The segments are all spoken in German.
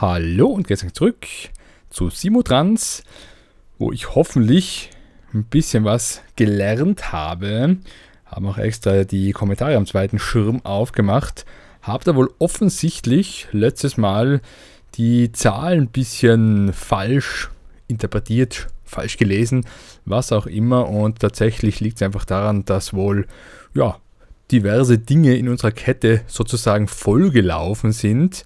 Hallo und jetzt zurück zu Simotrans, wo ich hoffentlich ein bisschen was gelernt habe. Haben auch extra die Kommentare am zweiten Schirm aufgemacht. Habe da wohl offensichtlich letztes Mal die Zahlen ein bisschen falsch interpretiert, falsch gelesen, was auch immer. Und tatsächlich liegt es einfach daran, dass wohl ja, diverse Dinge in unserer Kette sozusagen vollgelaufen sind.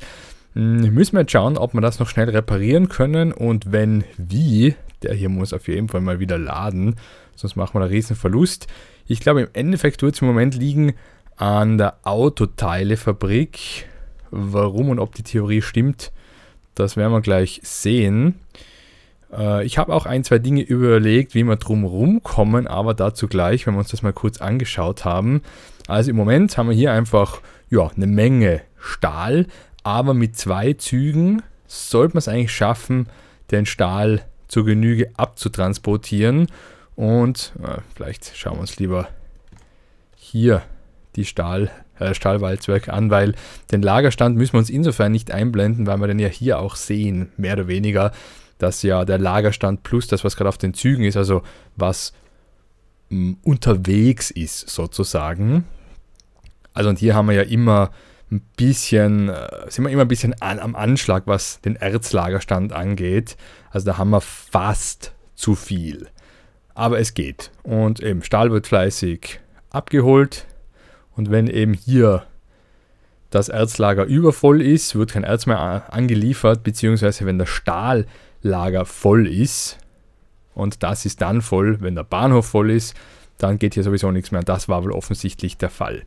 Hm, müssen wir jetzt schauen, ob wir das noch schnell reparieren können und wenn wie, der hier muss auf jeden Fall mal wieder laden, sonst machen wir einen riesen Verlust. Ich glaube, im Endeffekt wird es im Moment liegen an der Autoteilefabrik. Warum und ob die Theorie stimmt, das werden wir gleich sehen. Äh, ich habe auch ein, zwei Dinge überlegt, wie wir drum kommen, aber dazu gleich, wenn wir uns das mal kurz angeschaut haben. Also im Moment haben wir hier einfach ja, eine Menge Stahl, aber mit zwei Zügen sollte man es eigentlich schaffen, den Stahl zur Genüge abzutransportieren. Und äh, vielleicht schauen wir uns lieber hier die Stahl, äh, Stahlwalzwerk an, weil den Lagerstand müssen wir uns insofern nicht einblenden, weil wir den ja hier auch sehen, mehr oder weniger, dass ja der Lagerstand plus das, was gerade auf den Zügen ist, also was mh, hm, unterwegs ist sozusagen. Also und hier haben wir ja immer ein bisschen, äh, sind wir immer ein bisschen an, am Anschlag, was den Erzlagerstand angeht. Also da haben wir fast zu viel. Aber es geht. Und eben Stahl wird fleißig abgeholt. Und wenn eben hier das Erzlager übervoll ist, wird kein Erz mehr angeliefert, beziehungsweise wenn das Stahllager voll ist, und das ist dann voll, wenn der Bahnhof voll ist, dann geht hier sowieso nichts mehr. Das war wohl offensichtlich der Fall.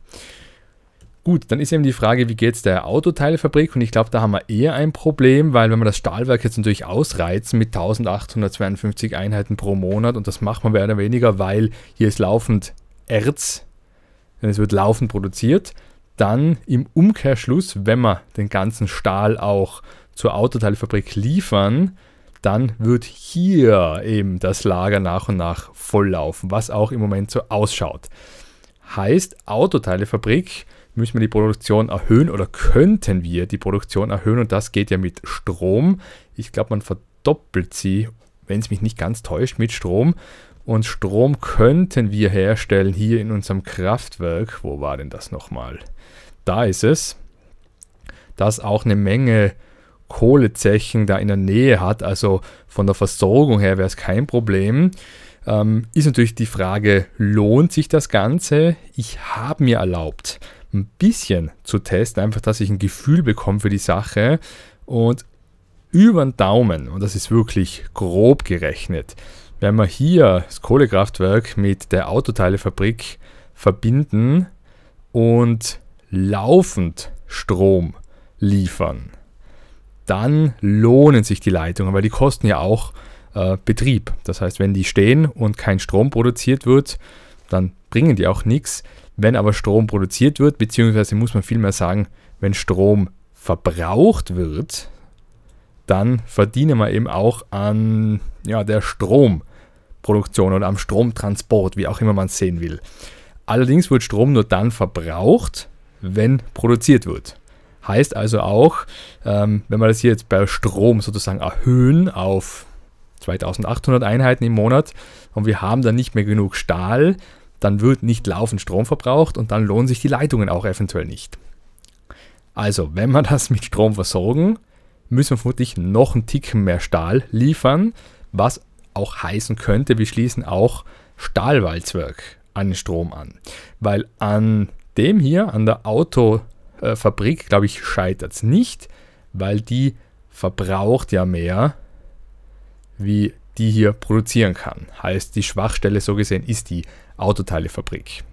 Gut, dann ist eben die Frage, wie geht es der Autoteilefabrik? Und ich glaube, da haben wir eher ein Problem, weil wenn wir das Stahlwerk jetzt natürlich ausreizen mit 1852 Einheiten pro Monat, und das macht man mehr oder weniger, weil hier ist laufend Erz, denn es wird laufend produziert, dann im Umkehrschluss, wenn wir den ganzen Stahl auch zur Autoteilefabrik liefern, dann wird hier eben das Lager nach und nach volllaufen, was auch im Moment so ausschaut. Heißt, Autoteilefabrik müssen wir die Produktion erhöhen oder könnten wir die Produktion erhöhen und das geht ja mit Strom. Ich glaube, man verdoppelt sie, wenn es mich nicht ganz täuscht, mit Strom. Und Strom könnten wir herstellen hier in unserem Kraftwerk. Wo war denn das nochmal? Da ist es. Das auch eine Menge Kohlezechen da in der Nähe hat. Also von der Versorgung her wäre es kein Problem. Ähm, ist natürlich die Frage, lohnt sich das Ganze? Ich habe mir erlaubt, ein bisschen zu testen, einfach, dass ich ein Gefühl bekomme für die Sache und über den Daumen, und das ist wirklich grob gerechnet, wenn wir hier das Kohlekraftwerk mit der Autoteilefabrik verbinden und laufend Strom liefern, dann lohnen sich die Leitungen, weil die kosten ja auch äh, Betrieb. Das heißt, wenn die stehen und kein Strom produziert wird, dann bringen die auch nichts. Wenn aber Strom produziert wird, beziehungsweise muss man vielmehr sagen, wenn Strom verbraucht wird, dann verdienen wir eben auch an ja, der Stromproduktion oder am Stromtransport, wie auch immer man es sehen will. Allerdings wird Strom nur dann verbraucht, wenn produziert wird. Heißt also auch, ähm, wenn wir das hier jetzt bei Strom sozusagen erhöhen auf 2800 Einheiten im Monat und wir haben dann nicht mehr genug Stahl, dann wird nicht laufend Strom verbraucht und dann lohnen sich die Leitungen auch eventuell nicht. Also, wenn wir das mit Strom versorgen, müssen wir vermutlich noch einen Ticken mehr Stahl liefern, was auch heißen könnte, wir schließen auch Stahlwalzwerk an den Strom an. Weil an dem hier, an der Autofabrik, glaube ich, scheitert es nicht, weil die verbraucht ja mehr, wie die hier produzieren kann. Heißt, die Schwachstelle so gesehen ist die Autoteilefabrik.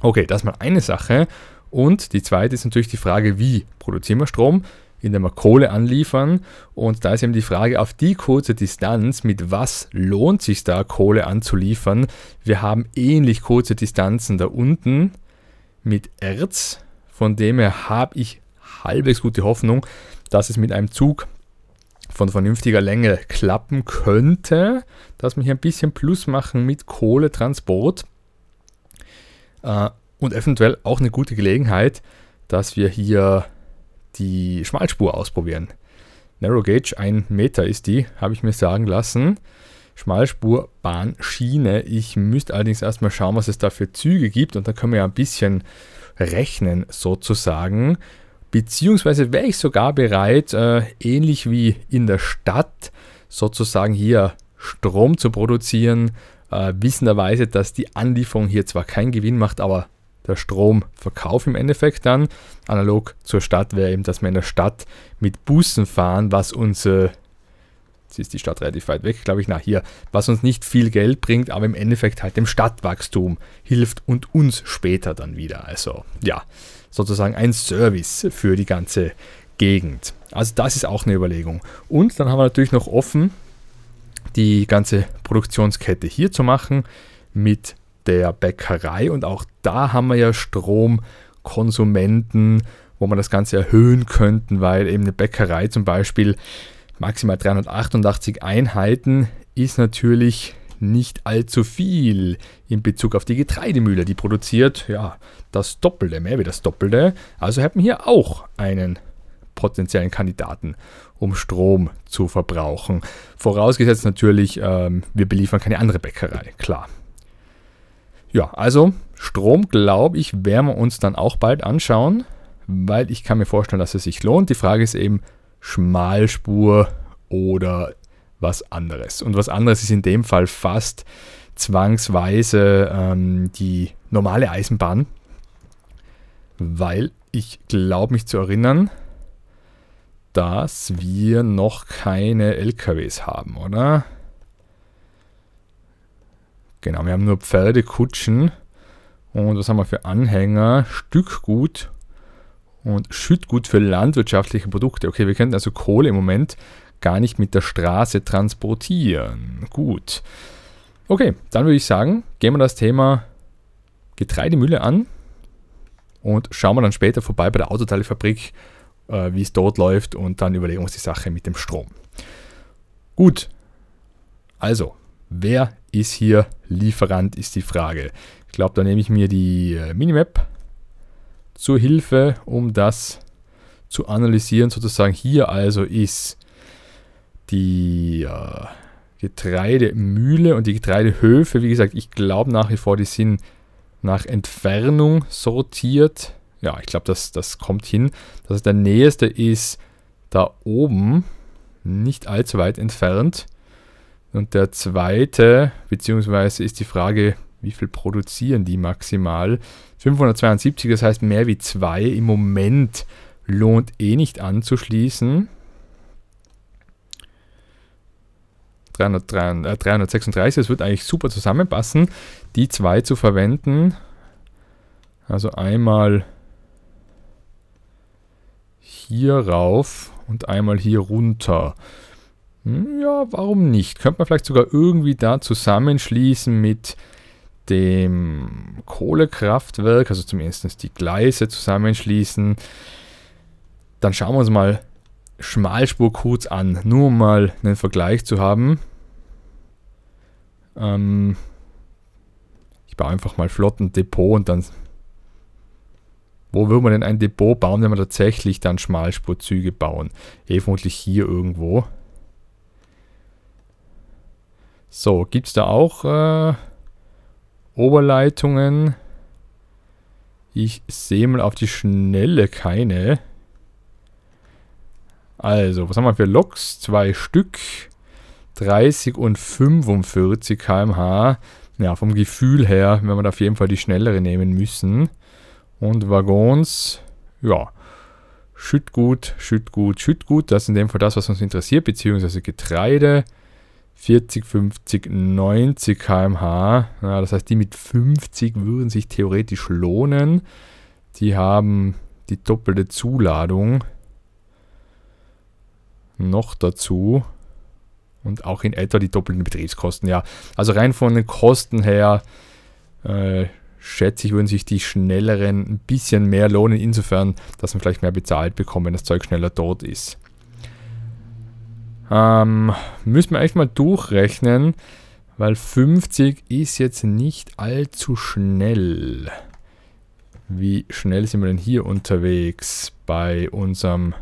Okay, das ist mal eine Sache. Und die zweite ist natürlich die Frage, wie produzieren wir Strom, indem wir Kohle anliefern. Und da ist eben die Frage, auf die kurze Distanz, mit was lohnt sich da Kohle anzuliefern? Wir haben ähnlich kurze Distanzen da unten mit Erz. Von dem her habe ich halbwegs gute Hoffnung, dass es mit einem Zug von vernünftiger Länge klappen könnte, dass wir hier ein bisschen Plus machen mit Kohletransport äh, und eventuell auch eine gute Gelegenheit, dass wir hier die Schmalspur ausprobieren. Narrow Gauge, ein Meter ist die, habe ich mir sagen lassen. Schmalspurbahnschiene. Ich müsste allerdings erstmal schauen, was es da für Züge gibt und dann können wir ja ein bisschen rechnen sozusagen. Beziehungsweise wäre ich sogar bereit, äh, ähnlich wie in der Stadt, sozusagen hier Strom zu produzieren, äh, wissenderweise, dass die Anlieferung hier zwar keinen Gewinn macht, aber der Stromverkauf im Endeffekt dann, analog zur Stadt, wäre eben, dass wir in der Stadt mit Bussen fahren, was uns, äh, jetzt ist die Stadt relativ weit weg, glaube ich, nach hier, was uns nicht viel Geld bringt, aber im Endeffekt halt dem Stadtwachstum hilft und uns später dann wieder. Also ja, sozusagen ein Service für die ganze Gegend. Also das ist auch eine Überlegung. Und dann haben wir natürlich noch offen, die ganze Produktionskette hier zu machen mit der Bäckerei. Und auch da haben wir ja Stromkonsumenten, wo man das Ganze erhöhen könnten, weil eben eine Bäckerei zum Beispiel maximal 388 Einheiten ist natürlich nicht allzu viel in Bezug auf die Getreidemühle. Die produziert ja das Doppelte, mehr wie das Doppelte. Also hätten wir hier auch einen potenziellen Kandidaten, um Strom zu verbrauchen. Vorausgesetzt natürlich, ähm, wir beliefern keine andere Bäckerei, klar. Ja, also Strom, glaube ich, werden wir uns dann auch bald anschauen, weil ich kann mir vorstellen, dass es sich lohnt. Die Frage ist eben Schmalspur oder was anderes. Und was anderes ist in dem Fall fast zwangsweise ähm, die normale Eisenbahn, weil ich glaube mich zu erinnern, dass wir noch keine LKWs haben, oder? Genau, wir haben nur Pferde, Kutschen und was haben wir für Anhänger? Stückgut und Schüttgut für landwirtschaftliche Produkte. Okay, wir könnten also Kohle im Moment gar nicht mit der Straße transportieren. Gut. Okay, dann würde ich sagen, gehen wir das Thema Getreidemühle an und schauen wir dann später vorbei bei der Autoteilefabrik, äh, wie es dort läuft und dann überlegen wir uns die Sache mit dem Strom. Gut, also, wer ist hier Lieferant, ist die Frage. Ich glaube, da nehme ich mir die äh, Minimap zur Hilfe, um das zu analysieren. Sozusagen hier also ist die äh, Getreidemühle und die Getreidehöfe, wie gesagt, ich glaube nach wie vor, die sind nach Entfernung sortiert. Ja, ich glaube, das, das kommt hin. Das heißt, der nächste ist da oben, nicht allzu weit entfernt. Und der zweite, beziehungsweise ist die Frage, wie viel produzieren die maximal? 572, das heißt mehr wie zwei. Im Moment lohnt eh nicht anzuschließen. 336, äh, es wird eigentlich super zusammenpassen, die zwei zu verwenden. Also einmal hier rauf und einmal hier runter. Hm, ja, warum nicht? Könnte man vielleicht sogar irgendwie da zusammenschließen mit dem Kohlekraftwerk, also zumindest die Gleise zusammenschließen. Dann schauen wir uns mal Schmalspur kurz an, nur um mal einen Vergleich zu haben. Ähm, ich baue einfach mal flott ein Depot und dann. Wo würde man denn ein Depot bauen, wenn wir tatsächlich dann Schmalspurzüge bauen? Eh vermutlich hier irgendwo. So, gibt es da auch äh, Oberleitungen? Ich sehe mal auf die Schnelle keine. Also, was haben wir für Loks? Zwei Stück. 30 und 45 km/h. Ja, vom Gefühl her, wenn wir da auf jeden Fall die schnellere nehmen müssen. Und Waggons, ja, Schüttgut, Schüttgut, Schüttgut. Das ist in dem Fall das, was uns interessiert, beziehungsweise Getreide. 40, 50, 90 km/h. Ja, das heißt, die mit 50 würden sich theoretisch lohnen. Die haben die doppelte Zuladung noch dazu und auch in etwa die doppelten Betriebskosten. Ja, also rein von den Kosten her äh, schätze ich, würden sich die schnelleren ein bisschen mehr lohnen, insofern, dass man vielleicht mehr bezahlt bekommt, wenn das Zeug schneller dort ist. Ähm, müssen wir echt mal durchrechnen, weil 50 ist jetzt nicht allzu schnell. Wie schnell sind wir denn hier unterwegs bei unserem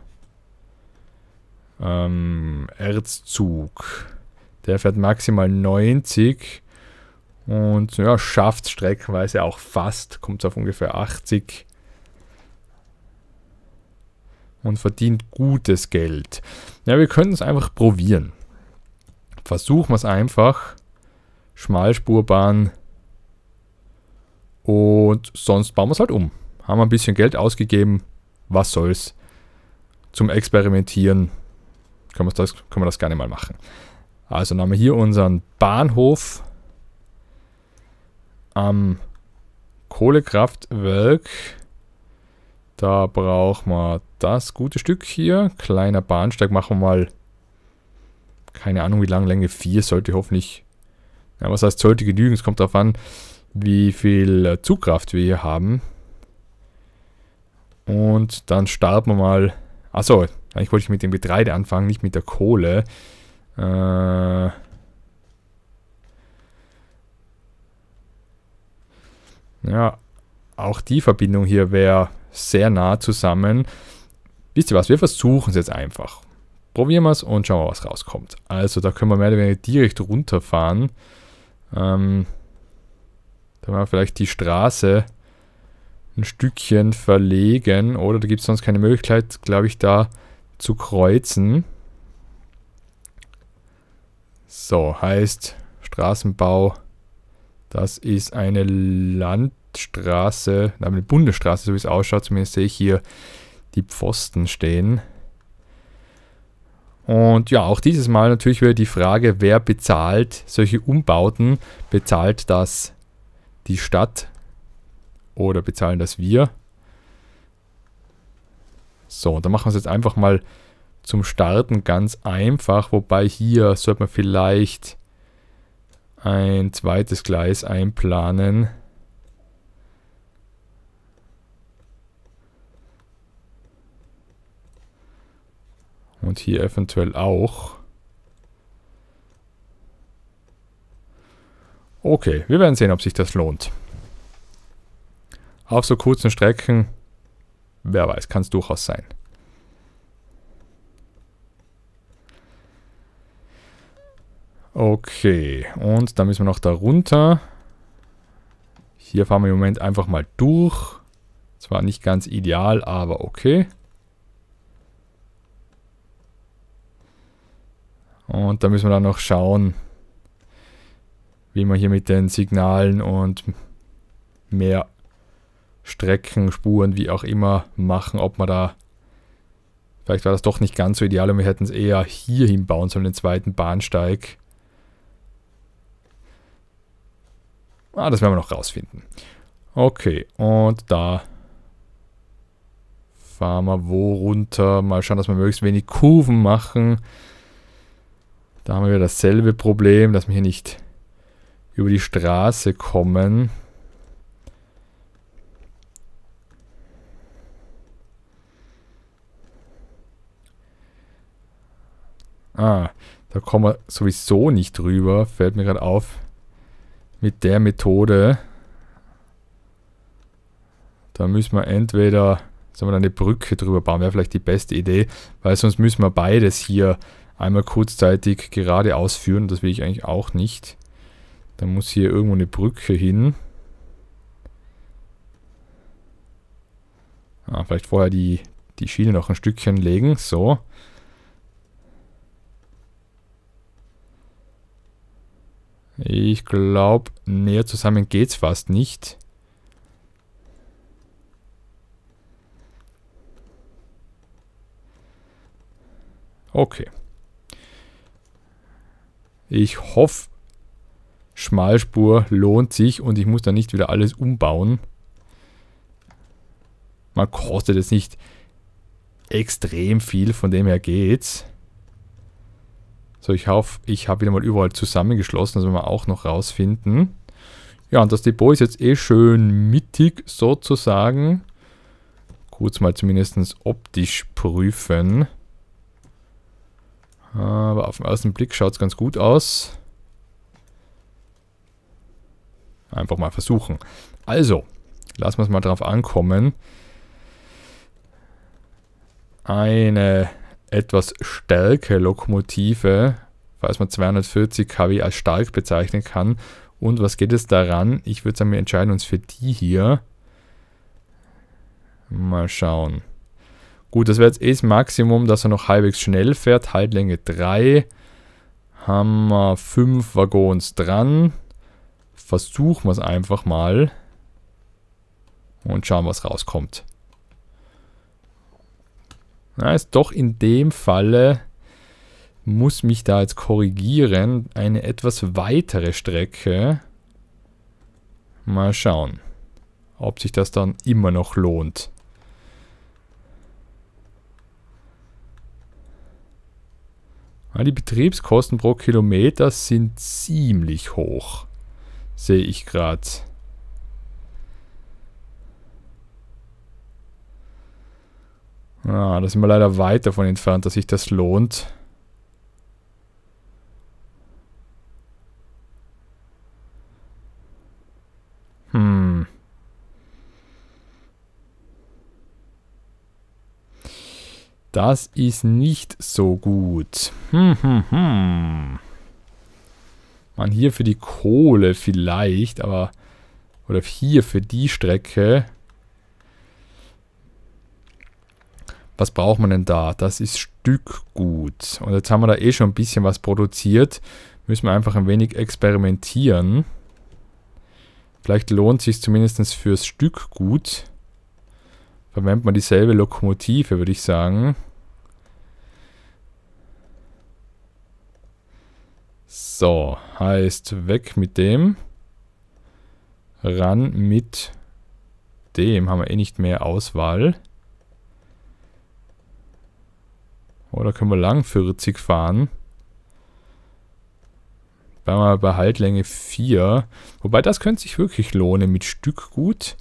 ähm, Erzzug. Der fährt maximal 90 und ja, schafft streckenweise auch fast, kommt auf ungefähr 80 und verdient gutes Geld. Ja, wir können es einfach probieren. Versuchen wir es einfach. Schmalspurbahn und sonst bauen wir es halt um. Haben wir ein bisschen Geld ausgegeben, was soll's. Zum Experimentieren können wir das, können wir das gerne mal machen. Also dann haben wir hier unseren Bahnhof am Kohlekraftwerk. Da brauchen wir das gute Stück hier. Kleiner Bahnsteig machen wir mal, keine Ahnung wie lang, Länge 4 sollte hoffentlich, ja was heißt sollte genügen, es kommt darauf an, wie viel Zugkraft wir hier haben. Und dann starten wir mal, achso, eigentlich wollte ich mit dem Getreide anfangen, nicht mit der Kohle. Äh, ja, auch die Verbindung hier wäre sehr nah zusammen. Wisst ihr was, wir versuchen es jetzt einfach. Probieren wir es und schauen wir, was rauskommt. Also da können wir mehr oder weniger direkt runterfahren. Ähm, da werden wir vielleicht die Straße ein Stückchen verlegen. Oder da gibt es sonst keine Möglichkeit, glaube ich, da zu kreuzen. So, heißt Straßenbau, das ist eine Landstraße, eine Bundesstraße, so wie es ausschaut. Zumindest sehe ich hier die Pfosten stehen. Und ja, auch dieses Mal natürlich wieder die Frage, wer bezahlt solche Umbauten? Bezahlt das die Stadt oder bezahlen das wir? So, dann machen wir es jetzt einfach mal zum Starten ganz einfach, wobei hier sollte man vielleicht ein zweites Gleis einplanen. Und hier eventuell auch. Okay, wir werden sehen, ob sich das lohnt. Auf so kurzen Strecken, wer weiß, kann es durchaus sein. Okay, und dann müssen wir noch da runter. Hier fahren wir im Moment einfach mal durch. Zwar nicht ganz ideal, aber okay. Und da müssen wir dann noch schauen, wie wir hier mit den Signalen und mehr Strecken, Spuren, wie auch immer machen, ob man da vielleicht war das doch nicht ganz so ideal und wir hätten es eher hier hinbauen sollen, den zweiten Bahnsteig. Ah, das werden wir noch rausfinden. Okay, und da fahren wir wo runter. Mal schauen, dass wir möglichst wenig Kurven machen. Da haben wir dasselbe Problem, dass wir hier nicht über die Straße kommen. Ah, da kommen wir sowieso nicht drüber, fällt mir gerade auf. Mit der Methode. Da müssen wir entweder, sagen wir, eine Brücke drüber bauen, wäre vielleicht die beste Idee, weil sonst müssen wir beides hier einmal kurzzeitig gerade ausführen. Das will ich eigentlich auch nicht. Da muss hier irgendwo eine Brücke hin. Ah, vielleicht vorher die, die Schiene noch ein Stückchen legen. So. Ich glaube, näher zusammen geht es fast nicht. Okay. Ich hoffe, Schmalspur lohnt sich und ich muss da nicht wieder alles umbauen. Man kostet jetzt nicht extrem viel, von dem her geht's. So, ich hoffe, ich habe wieder mal überall zusammengeschlossen, das werden wir auch noch rausfinden. Ja, und das Depot ist jetzt eh schön mittig sozusagen. Kurz mal zumindest optisch prüfen. Aber auf den ersten Blick schaut es ganz gut aus. Einfach mal versuchen. Also, lassen wir es mal drauf ankommen. Eine etwas stärkere Lokomotive, falls man 240 kW als stark bezeichnen kann. Und was geht es daran? Ich würde sagen, wir entscheiden uns für die hier. Mal schauen. Gut, das wäre jetzt eh das Maximum, dass er noch halbwegs schnell fährt. Haltlänge 3. Haben wir 5 Waggons dran. Versuchen wir es einfach mal. Und schauen, was rauskommt. Na, ist doch in dem Falle, muss mich da jetzt korrigieren, eine etwas weitere Strecke. Mal schauen, ob sich das dann immer noch lohnt. Die Betriebskosten pro Kilometer sind ziemlich hoch, sehe ich gerade. Ah, da sind wir leider weit davon entfernt, dass sich das lohnt. Hm. Das ist nicht so gut. Hm, hm, hm. Man hier für die Kohle vielleicht, aber... Oder hier für die Strecke. Was braucht man denn da? Das ist Stückgut. Und jetzt haben wir da eh schon ein bisschen was produziert. Müssen wir einfach ein wenig experimentieren. Vielleicht lohnt es sich zumindest fürs Stückgut verwendet man dieselbe Lokomotive, würde ich sagen. So, heißt weg mit dem. Ran mit dem. Haben wir eh nicht mehr Auswahl. Oder können wir lang 40 fahren? Bleiben wir bei Haltlänge 4. Wobei das könnte sich wirklich lohnen mit Stückgut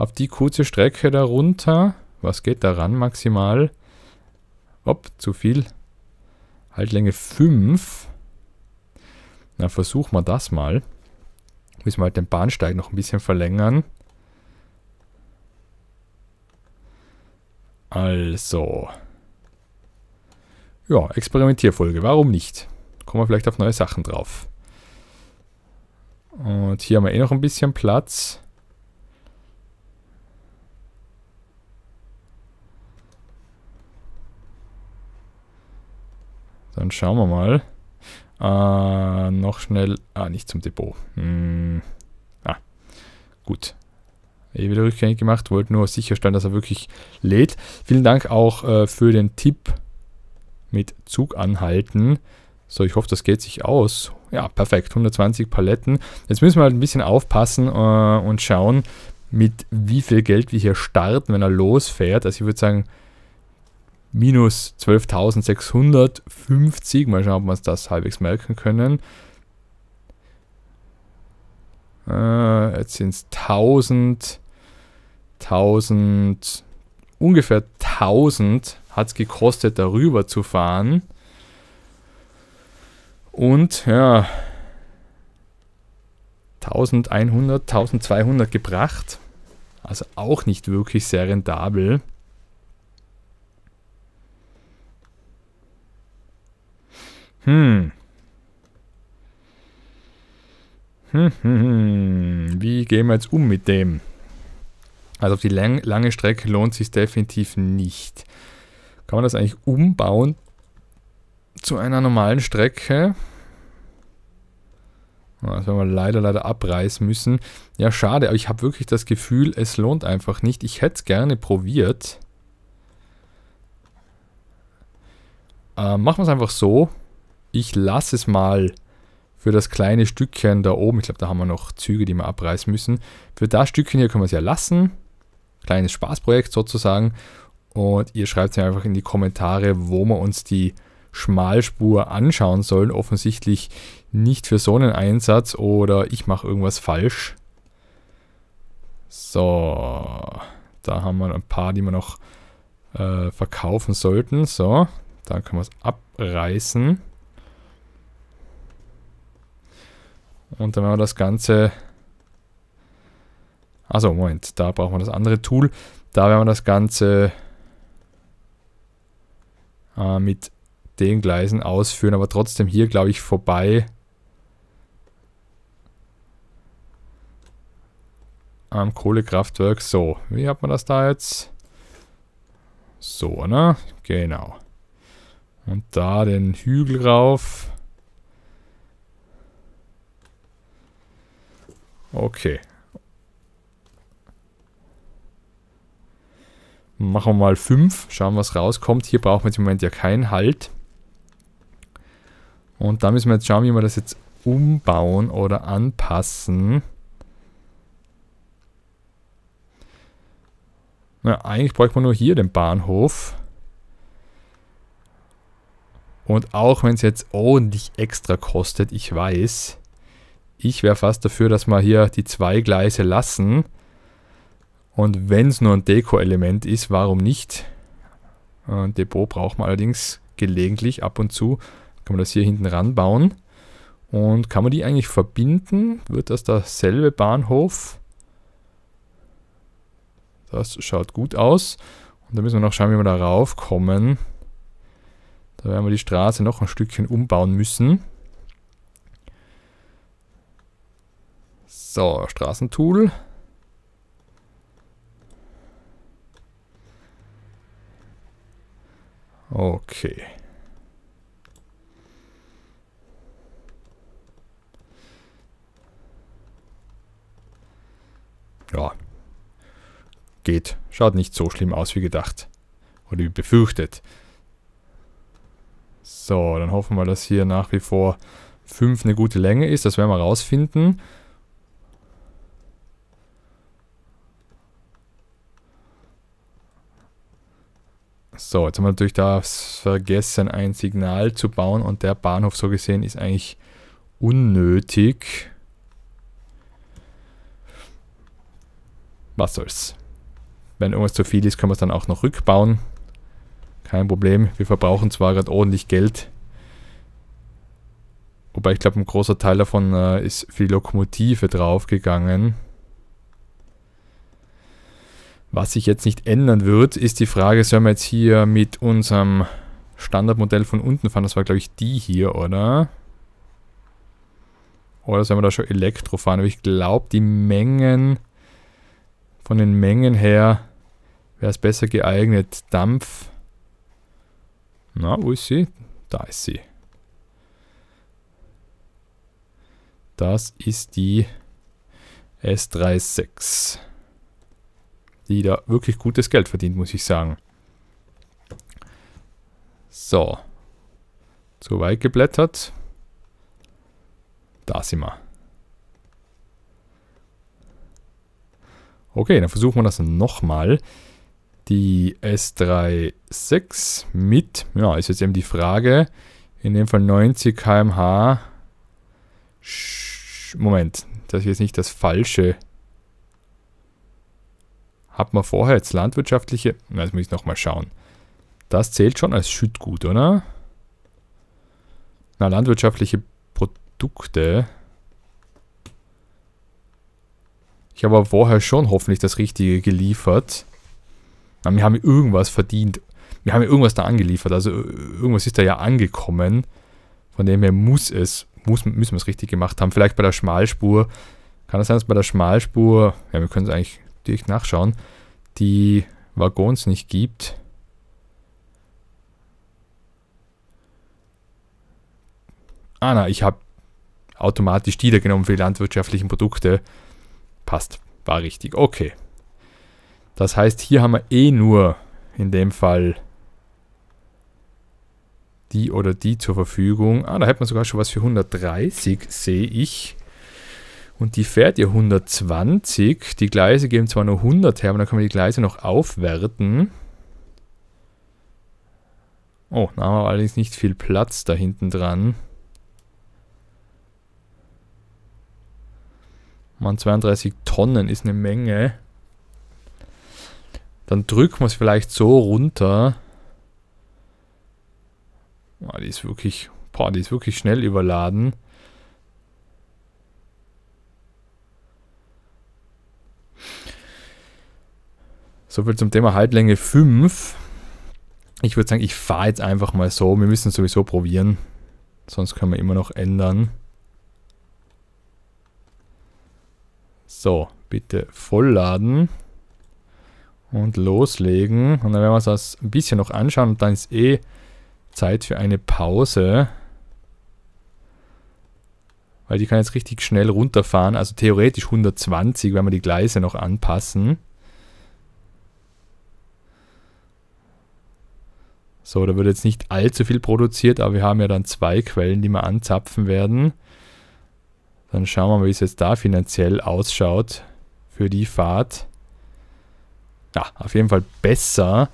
auf die kurze Strecke darunter. Was geht daran maximal? Hopp, zu viel. Haltlänge 5. Na, versuchen wir das mal. Müssen wir halt den Bahnsteig noch ein bisschen verlängern. Also. Ja, Experimentierfolge. Warum nicht? Kommen wir vielleicht auf neue Sachen drauf. Und hier haben wir eh noch ein bisschen Platz. Dann schauen wir mal. Äh, noch schnell. Ah, nicht zum Depot. Hm. Ah, gut. Eh wieder rückgängig gemacht. Wollte nur sicherstellen, dass er wirklich lädt. Vielen Dank auch äh, für den Tipp mit Zug anhalten. So, ich hoffe, das geht sich aus. Ja, perfekt. 120 Paletten. Jetzt müssen wir halt ein bisschen aufpassen äh, und schauen, mit wie viel Geld wir hier starten, wenn er losfährt. Also ich würde sagen, minus 12.650. Mal schauen, ob wir uns das halbwegs merken können. Äh, jetzt sind es 1000, 1000, ungefähr 1000 hat es gekostet, darüber zu fahren. Und ja, 1100, 1200 gebracht. Also auch nicht wirklich sehr rentabel. Hm. Hm, hm, hm. Wie gehen wir jetzt um mit dem? Also auf die lang lange Strecke lohnt sich definitiv nicht. Kann man das eigentlich umbauen zu einer normalen Strecke? Das werden wir leider, leider abreißen müssen. Ja, schade, aber ich habe wirklich das Gefühl, es lohnt einfach nicht. Ich hätte es gerne probiert. Äh, machen wir es einfach so ich lasse es mal für das kleine Stückchen da oben. Ich glaube, da haben wir noch Züge, die wir abreißen müssen. Für das Stückchen hier können wir es ja lassen. Kleines Spaßprojekt sozusagen. Und ihr schreibt mir einfach in die Kommentare, wo wir uns die Schmalspur anschauen sollen. Offensichtlich nicht für so einen Einsatz oder ich mache irgendwas falsch. So, da haben wir ein paar, die wir noch äh, verkaufen sollten. So, dann können wir es abreißen. Und dann werden wir das Ganze... Also Moment, da brauchen wir das andere Tool. Da werden wir das Ganze... äh, mit den Gleisen ausführen, aber trotzdem hier, glaube ich, vorbei am Kohlekraftwerk. So, wie hat man das da jetzt? So, ne? Genau. Und da den Hügel rauf. Okay. Machen wir mal 5. Schauen, was rauskommt. Hier brauchen wir jetzt im Moment ja keinen Halt. Und da müssen wir jetzt schauen, wie wir das jetzt umbauen oder anpassen. Na, eigentlich bräuchte man nur hier den Bahnhof. Und auch wenn es jetzt ordentlich extra kostet, ich weiß, ich wäre fast dafür, dass wir hier die zwei Gleise lassen. Und wenn es nur ein Deko-Element ist, warum nicht? Ein Depot braucht man allerdings gelegentlich ab und zu. Kann man das hier hinten ranbauen. Und kann man die eigentlich verbinden? Wird das derselbe Bahnhof? Das schaut gut aus. Und da müssen wir noch schauen, wie wir da raufkommen. Da werden wir die Straße noch ein Stückchen umbauen müssen. So, Straßentool. Okay. Ja. Geht. Schaut nicht so schlimm aus wie gedacht. Oder wie befürchtet. So, dann hoffen wir, dass hier nach wie vor 5 eine gute Länge ist. Das werden wir rausfinden. So, jetzt haben wir natürlich das vergessen, ein Signal zu bauen und der Bahnhof so gesehen ist eigentlich unnötig. Was soll's. Wenn irgendwas zu viel ist, können wir es dann auch noch rückbauen. Kein Problem. Wir verbrauchen zwar gerade ordentlich Geld. Wobei ich glaube, ein großer Teil davon äh, ist für die Lokomotive draufgegangen. Was sich jetzt nicht ändern wird, ist die Frage, sollen wir jetzt hier mit unserem Standardmodell von unten fahren? Das war, glaube ich, die hier, oder? Oder sollen wir da schon Elektro fahren? Aber ich glaube, die Mengen, von den Mengen her, wäre es besser geeignet. Dampf. Na, wo ist sie? Da ist sie. Das ist die S36 die da wirklich gutes Geld verdient, muss ich sagen. So. Zu weit geblättert. Da sind wir. Okay, dann versuchen wir das nochmal. Die S36 mit, ja, ist jetzt eben die Frage, in dem Fall 90 km/h. Moment, das ist jetzt nicht das falsche hat man vorher jetzt landwirtschaftliche, jetzt muss ich nochmal schauen. Das zählt schon als Schüttgut, oder? Na, landwirtschaftliche Produkte. Ich habe aber vorher schon hoffentlich das Richtige geliefert. Na, wir haben irgendwas verdient. Wir haben irgendwas da angeliefert. Also irgendwas ist da ja angekommen. Von dem her muss es, muss, müssen wir es richtig gemacht haben. Vielleicht bei der Schmalspur. Kann es sein, dass bei der Schmalspur, ja, wir können es eigentlich direkt nachschauen, die Waggons nicht gibt. Ah, na, ich habe automatisch die da genommen für die landwirtschaftlichen Produkte. Passt, war richtig. Okay. Das heißt, hier haben wir eh nur in dem Fall die oder die zur Verfügung. Ah, da hat man sogar schon was für 130, sehe ich. Und die fährt ihr 120. Die Gleise geben zwar nur 100 her, aber dann können wir die Gleise noch aufwerten. Oh, da haben wir allerdings nicht viel Platz da hinten dran. Man, 32 Tonnen ist eine Menge. Dann drücken wir es vielleicht so runter. Oh, die ist wirklich, boah, die ist wirklich schnell überladen. Soviel zum Thema Haltlänge 5. ich würde sagen, ich fahre jetzt einfach mal so. Wir müssen sowieso probieren. Sonst können wir immer noch ändern. So, bitte vollladen und loslegen. Und dann werden wir uns das ein bisschen noch anschauen und dann ist eh Zeit für eine Pause. Weil die kann jetzt richtig schnell runterfahren. Also theoretisch 120, wenn wir die Gleise noch anpassen. So, da wird jetzt nicht allzu viel produziert, aber wir haben ja dann zwei Quellen, die wir anzapfen werden. Dann schauen wir mal, wie es jetzt da finanziell ausschaut für die Fahrt. Ja, auf jeden Fall besser.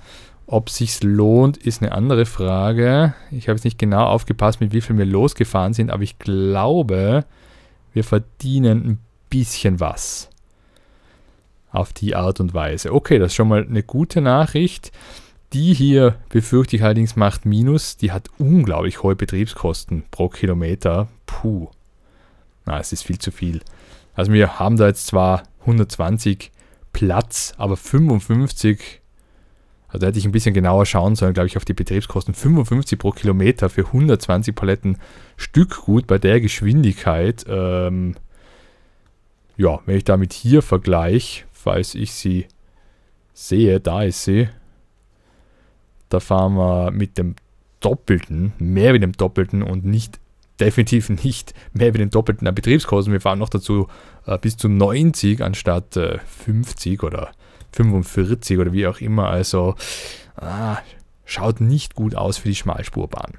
Ob sich's lohnt, ist eine andere Frage. Ich habe jetzt nicht genau aufgepasst, mit wie viel wir losgefahren sind, aber ich glaube, wir verdienen ein bisschen was. Auf die Art und Weise. Okay, das ist schon mal eine gute Nachricht. Die hier befürchte ich allerdings macht Minus. Die hat unglaublich hohe Betriebskosten pro Kilometer. Puh. Na, es ist viel zu viel. Also wir haben da jetzt zwar 120 Platz, aber 55, also da hätte ich ein bisschen genauer schauen sollen, glaube ich, auf die Betriebskosten. 55 pro Kilometer für 120 Paletten Stückgut bei der Geschwindigkeit. Ähm, ja, wenn ich damit hier vergleiche, falls ich sie sehe, da ist sie, da fahren wir mit dem Doppelten, mehr wie dem Doppelten und nicht definitiv nicht mehr wie den Doppelten an Betriebskosten. Wir fahren noch dazu äh, bis zu 90 anstatt äh, 50 oder 45 oder wie auch immer. Also ah, schaut nicht gut aus für die Schmalspurbahn.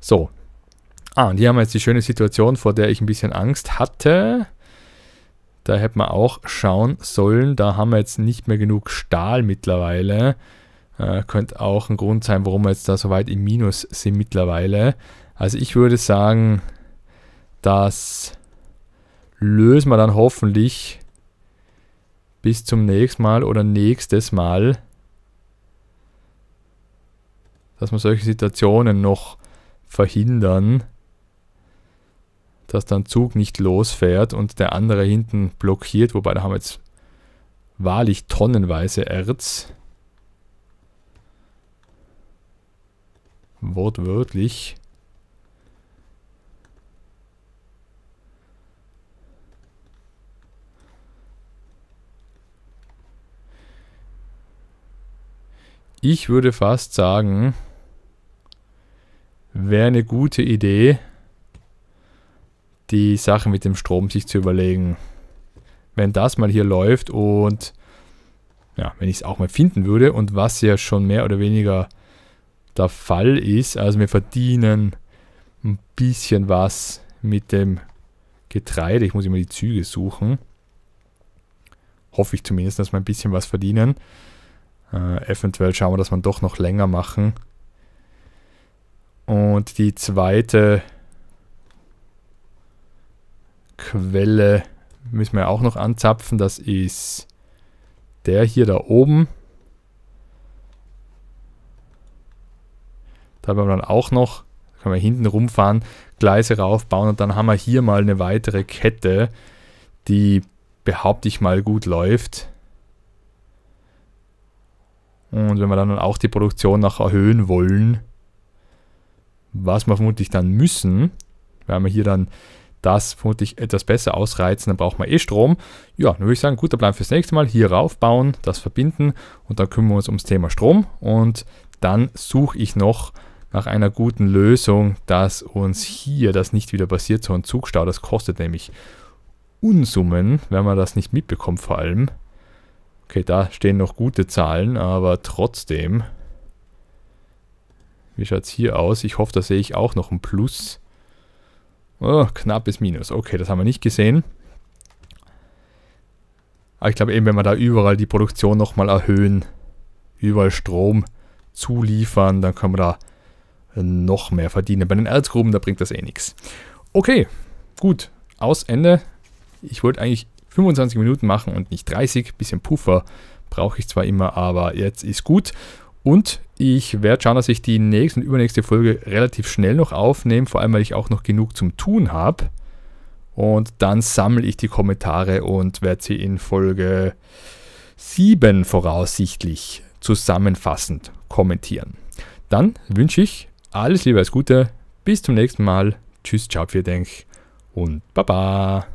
So. Ah, und hier haben wir jetzt die schöne Situation, vor der ich ein bisschen Angst hatte. Da hätte man auch schauen sollen. Da haben wir jetzt nicht mehr genug Stahl mittlerweile. Äh, könnte auch ein Grund sein, warum wir jetzt da so weit im Minus sind mittlerweile. Also ich würde sagen, das lösen wir dann hoffentlich bis zum nächsten Mal oder nächstes Mal, dass wir solche Situationen noch verhindern, dass dann Zug nicht losfährt und der andere hinten blockiert, wobei da haben wir jetzt wahrlich tonnenweise Erz. Wortwörtlich. Ich würde fast sagen, wäre eine gute Idee, die Sache mit dem Strom sich zu überlegen. Wenn das mal hier läuft und ja, wenn ich es auch mal finden würde und was ja schon mehr oder weniger der Fall ist, also wir verdienen ein bisschen was mit dem Getreide. Ich muss immer die Züge suchen. Hoffe ich zumindest, dass wir ein bisschen was verdienen. Äh, eventuell schauen wir, dass wir doch noch länger machen. Und die zweite Quelle müssen wir auch noch anzapfen. Das ist der hier da oben. Da haben wir dann auch noch, können wir hinten rumfahren, Gleise raufbauen und dann haben wir hier mal eine weitere Kette, die behaupte ich mal gut läuft. Und wenn wir dann auch die Produktion noch erhöhen wollen, was wir vermutlich dann müssen, werden wir hier dann das vermutlich etwas besser ausreizen, dann braucht man eh Strom. Ja, dann würde ich sagen, guter Plan fürs nächste Mal. Hier raufbauen, das verbinden und dann kümmern wir uns ums Thema Strom und dann suche ich noch nach einer guten Lösung, dass uns hier das nicht wieder passiert, so ein Zugstau. Das kostet nämlich Unsummen, wenn man das nicht mitbekommt vor allem. Okay, da stehen noch gute Zahlen, aber trotzdem. Wie schaut es hier aus? Ich hoffe, da sehe ich auch noch ein Plus. Oh, knappes Minus. Okay, das haben wir nicht gesehen. Aber ich glaube eben, wenn wir da überall die Produktion nochmal erhöhen, überall Strom zuliefern, dann können wir da noch mehr verdienen. Bei den Erzgruben, da bringt das eh nichts. Okay, gut. Aus, Ende. Ich wollte eigentlich 25 Minuten machen und nicht 30. Bisschen Puffer brauche ich zwar immer, aber jetzt ist gut. Und ich werde schauen, dass ich die nächste und übernächste Folge relativ schnell noch aufnehme, vor allem weil ich auch noch genug zum Tun habe. Und dann sammle ich die Kommentare und werde sie in Folge 7 voraussichtlich zusammenfassend kommentieren. Dann wünsche ich alles Liebe, alles Gute. Bis zum nächsten Mal. Tschüss, ciao, vielen Dank und Baba.